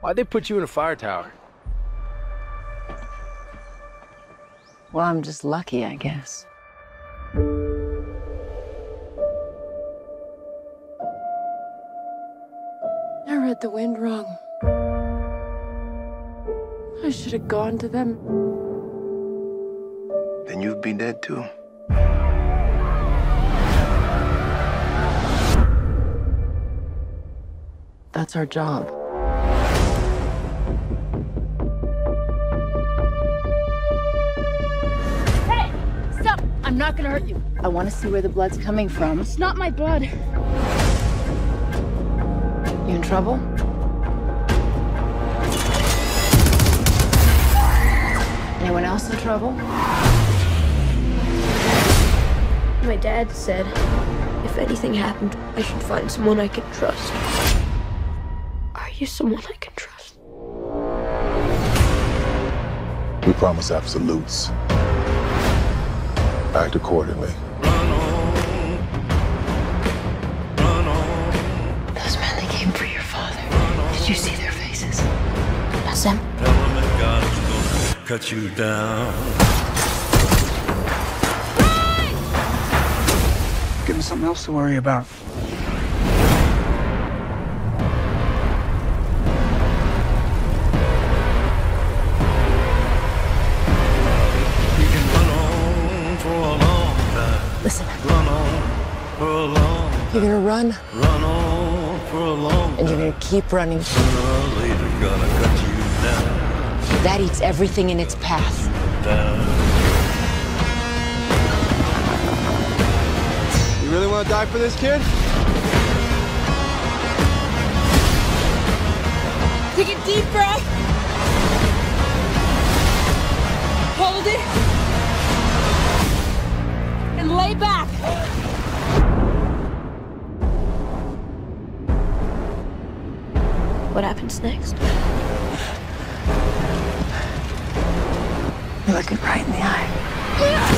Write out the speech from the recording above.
Why'd they put you in a fire tower? Well, I'm just lucky, I guess. I read the wind wrong. I should have gone to them. Then you'd be dead too. That's our job. I'm not gonna hurt you. I want to see where the blood's coming from. It's not my blood. You in trouble? Anyone else in trouble? My dad said if anything happened, I should find someone I could trust. Are you someone I can trust? We promise absolutes. Act accordingly. Those men that came for your father. Did you see their faces? That's them. Tell them that God's gonna cut you down. Give him something else to worry about. Listen, Run on for a long, you're gonna run, run on for a long and you're gonna keep running. Sooner or later, gonna cut you down, That eats everything in its path. down. You really want to die for this kid? Take a deep breath. Hold it. Lay back. What happens next? You're looking right in the eye.